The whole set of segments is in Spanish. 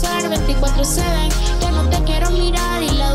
24 24-7. Que no te quiero mirar y la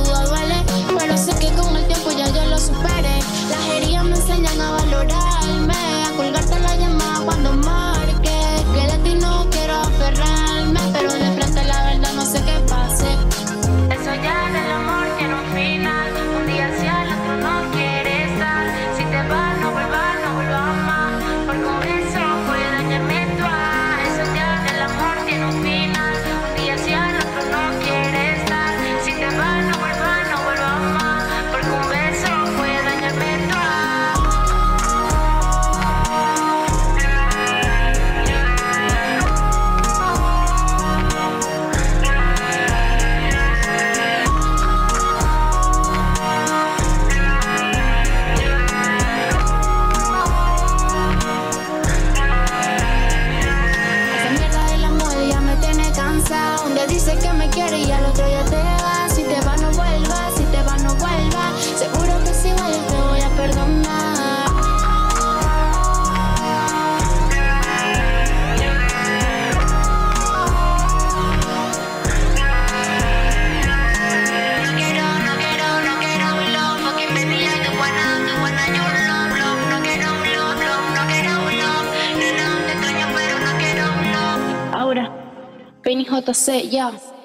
Y al otro ya te va Si te va, no vuelva. Si te va, no vuelva. Seguro que si vuelve te voy a perdonar. No quiero, no quiero, no quiero un loco. quien me di a que guanando, yo No quiero un loco. No quiero un loco. No quiero un loco. No quiero un loco. Ahora, Penny Jose, ya.